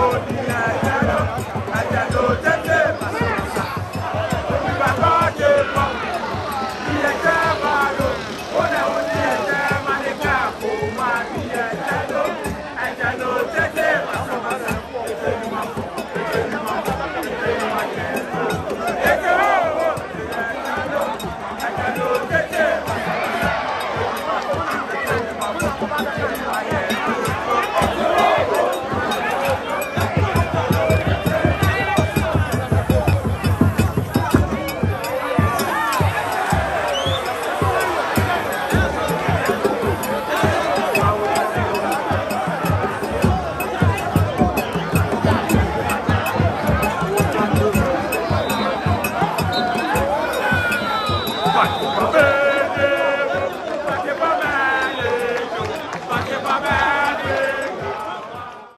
Lord. 快干